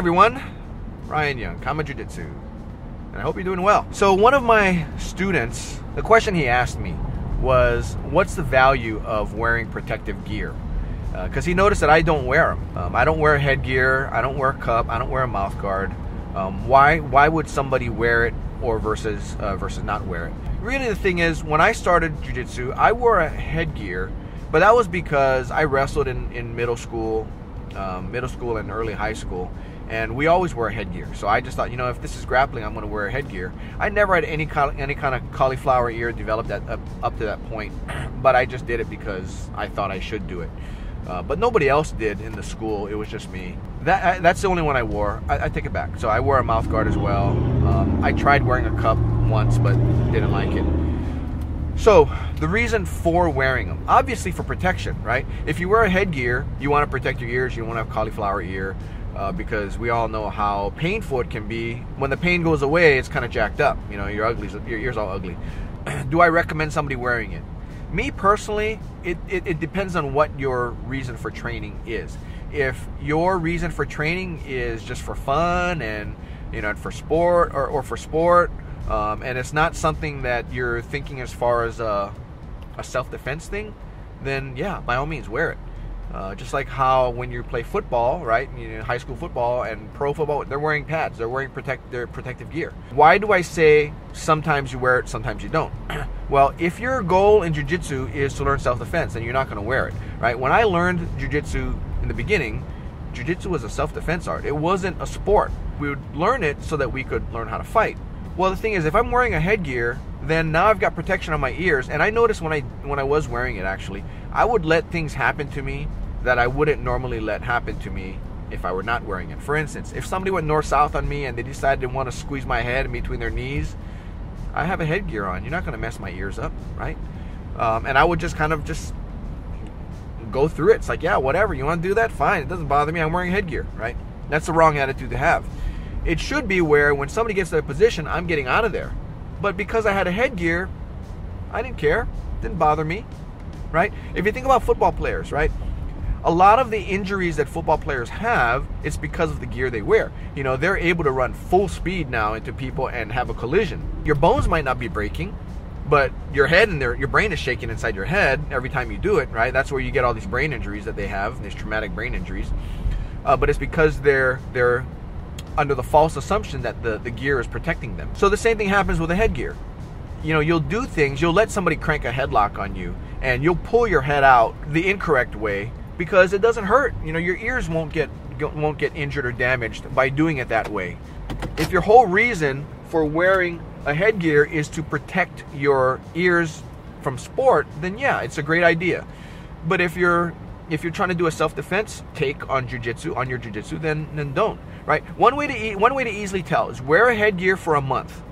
everyone, Ryan Young, Kama Jiu Jitsu, and I hope you're doing well. So, one of my students, the question he asked me was, What's the value of wearing protective gear? Because uh, he noticed that I don't wear them. Um, I don't wear headgear, I don't wear a cup, I don't wear a mouth guard. Um, why, why would somebody wear it or versus, uh, versus not wear it? Really, the thing is, when I started Jiu Jitsu, I wore a headgear, but that was because I wrestled in, in middle school um, middle school and early high school, and we always wear headgear. So I just thought, you know, if this is grappling, I'm going to wear a headgear. I never had any any kind of cauliflower ear developed at, up, up to that point, but I just did it because I thought I should do it. Uh, but nobody else did in the school. It was just me. That I, that's the only one I wore. I, I, take it back. So I wore a mouth guard as well. Um, I tried wearing a cup once, but didn't like it. So, the reason for wearing them, obviously for protection, right? If you wear a headgear, you want to protect your ears, you want to have cauliflower ear, uh, because we all know how painful it can be. When the pain goes away, it's kind of jacked up. You know, your ugly, your ears all ugly. Do I recommend somebody wearing it? Me personally, it, it, it depends on what your reason for training is. If your reason for training is just for fun and you know for sport or, or for sport um, and it's not something that you're thinking as far as a, a self-defense thing, then yeah, by all means, wear it. Uh, just like how when you play football, right? You know, high school football and pro football, they're wearing pads, they're wearing protect their protective gear. Why do I say sometimes you wear it, sometimes you don't? well, if your goal in jiu-jitsu is to learn self-defense, then you're not going to wear it, right? When I learned jiu-jitsu in the beginning, jiu-jitsu was a self-defense art. It wasn't a sport. We would learn it so that we could learn how to fight. Well, the thing is, if I'm wearing a headgear, then now I've got protection on my ears. And I noticed when I when I was wearing it, actually, I would let things happen to me that I wouldn't normally let happen to me if I were not wearing it. For instance, if somebody went north south on me and they decided to want to squeeze my head in between their knees, I have a headgear on. You're not going to mess my ears up, right? Um, and I would just kind of just go through it. It's like, yeah, whatever. You want to do that? Fine. It doesn't bother me. I'm wearing headgear, right? That's the wrong attitude to have. It should be where when somebody gets to a position, I'm getting out of there. But because I had a headgear, I didn't care. It didn't bother me, right? If you think about football players, right? A lot of the injuries that football players have, it's because of the gear they wear. You know, they're able to run full speed now into people and have a collision. Your bones might not be breaking, but your head and their, your brain is shaking inside your head every time you do it, right? That's where you get all these brain injuries that they have, these traumatic brain injuries. Uh, but it's because they're they're under the false assumption that the, the gear is protecting them. So the same thing happens with a headgear. You know, you'll do things, you'll let somebody crank a headlock on you, and you'll pull your head out the incorrect way because it doesn't hurt. You know, your ears won't get won't get injured or damaged by doing it that way. If your whole reason for wearing a headgear is to protect your ears from sport, then yeah, it's a great idea. But if you're if you're trying to do a self-defense take on jiu-jitsu on your jiu-jitsu, then then don't right? One way to e- one way to easily tell is wear a headgear for a month,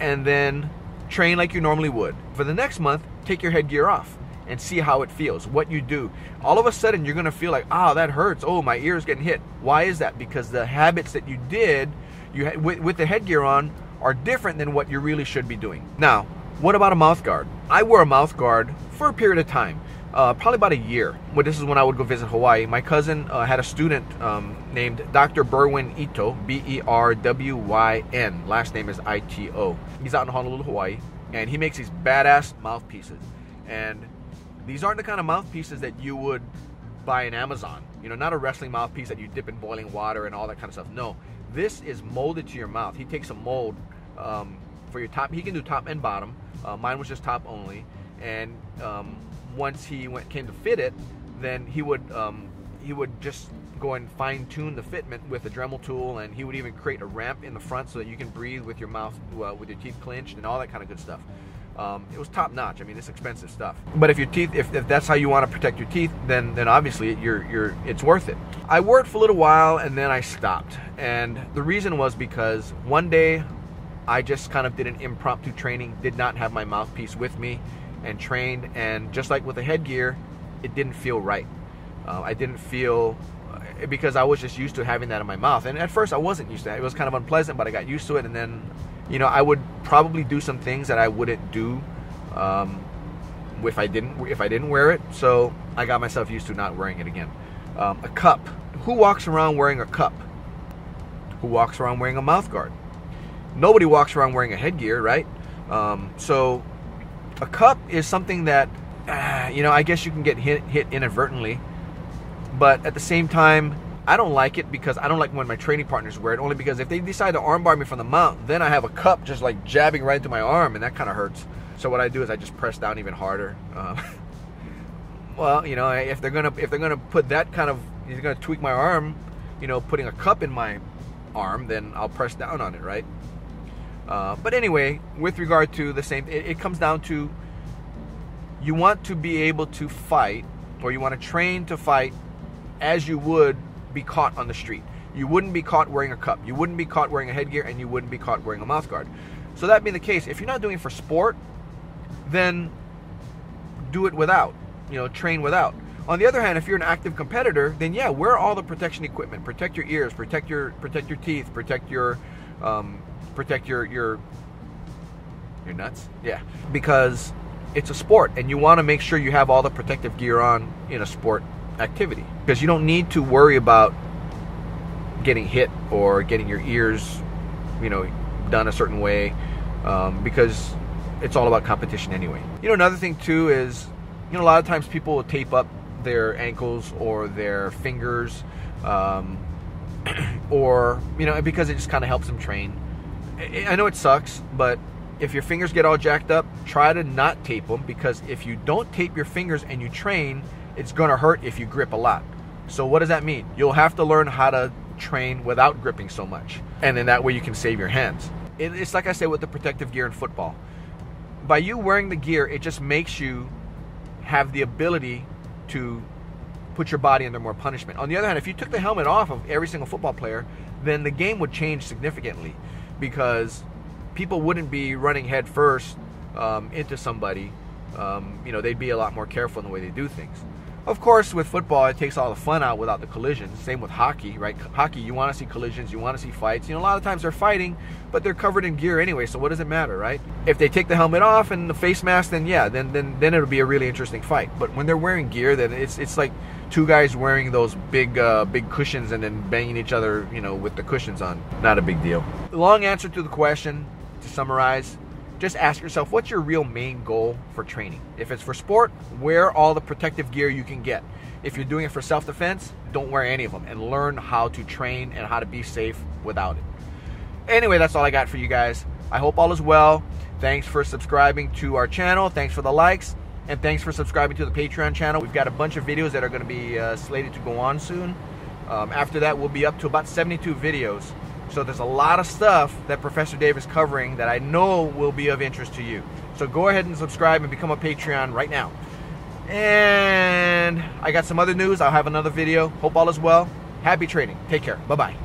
and then train like you normally would. For the next month, take your headgear off and see how it feels. What you do, all of a sudden you're gonna feel like, ah, oh, that hurts. Oh, my ear's getting hit. Why is that? Because the habits that you did, you ha- with, with the headgear on, are different than what you really should be doing. Now, what about a mouth guard? I wore a mouth guard for a period of time uh, probably about a year. Well, this is when I would go visit Hawaii. My cousin uh, had a student um, named Dr. Berwyn Ito, B E R W Y N. Last name is I T O. He's out in Honolulu, Hawaii, and he makes these badass mouthpieces. And these aren't the kind of mouthpieces that you would buy in Amazon. You know, not a wrestling mouthpiece that you dip in boiling water and all that kind of stuff. No, this is molded to your mouth. He takes a mold um, for your top. He can do top and bottom. Uh, mine was just top only, and um, once he went came to fit it, then he would um, he would just go and fine tune the fitment with a Dremel tool, and he would even create a ramp in the front so that you can breathe with your mouth uh, with your teeth clenched and all that kind of good stuff. Um, it was top notch. I mean, it's expensive stuff. But if your teeth, if, if that's how you want to protect your teeth, then then obviously you're you're it's worth it. I wore it for a little while and then I stopped, and the reason was because one day I just kind of did an impromptu training, did not have my mouthpiece with me, and trained. And just like with the headgear, it didn't feel right. Uh, I didn't feel uh, because I was just used to having that in my mouth. And at first, I wasn't used to it. It was kind of unpleasant, but I got used to it. And then, you know, I would probably do some things that I wouldn't do um, if I didn't if I didn't wear it. So I got myself used to not wearing it again. Um, a cup. Who walks around wearing a cup? who walks around wearing a mouth guard. Nobody walks around wearing a headgear, right? Um, so a cup is something that, uh, you know, I guess you can get hit, hit inadvertently, but at the same time, I don't like it because I don't like when my training partners wear it. Only because if they decide to armbar me from the mount, then I have a cup just like jabbing right into my arm, and that kind of hurts. So what I do is I just press down even harder. Uh, well, you know, if they're gonna if they're gonna put that kind of, they're gonna tweak my arm, you know, putting a cup in my arm, then I'll press down on it, right? Uh, but anyway, with regard to the same, it, it comes down to you want to be able to fight, or you want to train to fight as you would be caught on the street. You wouldn't be caught wearing a cup. You wouldn't be caught wearing a headgear, and you wouldn't be caught wearing a mouth guard. So that being the case, if you're not doing it for sport, then do it without. You know, train without. On the other hand, if you're an active competitor, then yeah, wear all the protection equipment. Protect your ears, protect your protect your teeth, protect your um, protect your your your nuts. Yeah, because it's a sport, and you want to make sure you have all the protective gear on in a sport activity because you don't need to worry about getting hit or getting your ears, you know, done a certain way um, because it's all about competition anyway. You know, another thing too is, you know, a lot of times people will tape up their ankles or their fingers, um, or you know, because it just kind of helps them train. I know it sucks, but if your fingers get all jacked up, try to not tape them because if you don't tape your fingers and you train, it's going to hurt if you grip a lot. So what does that mean? You'll have to learn how to train without gripping so much. And then that way you can save your hands. It's like I say with the protective gear in football. By you wearing the gear, it just makes you have the ability to put your body under more punishment. On the other hand, if you took the helmet off of every single football player, then the game would change significantly because people wouldn't be running head first um, into somebody. Um, you know, they'd be a lot more careful in the way they do things. Of course, with football, it takes all the fun out without the collisions. Same with hockey, right? Hockey, you want to see collisions, you want to see fights. You know, a lot of times they're fighting, but they're covered in gear anyway. So what does it matter, right? If they take the helmet off and the face mask, then yeah, then then then it'll be a really interesting fight. But when they're wearing gear, then it's it's like two guys wearing those big uh, big cushions and then banging each other, you know, with the cushions on. Not a big deal. Long answer to the question. To summarize, just ask yourself what's your real main goal for training. If it's for sport, wear all the protective gear you can get. If you're doing it for self defense, don't wear any of them and learn how to train and how to be safe without it. Anyway, that's all I got for you guys. I hope all is well. Thanks for subscribing to our channel. Thanks for the likes. And thanks for subscribing to the Patreon channel. We've got a bunch of videos that are going to be uh, slated to go on soon. Um, after that, we'll be up to about 72 videos. So there's a lot of stuff that Professor Dave is covering that I know will be of interest to you. So go ahead and subscribe and become a Patreon right now. And I got some other news. I'll have another video. Hope all is well. Happy trading. Take care. Bye bye.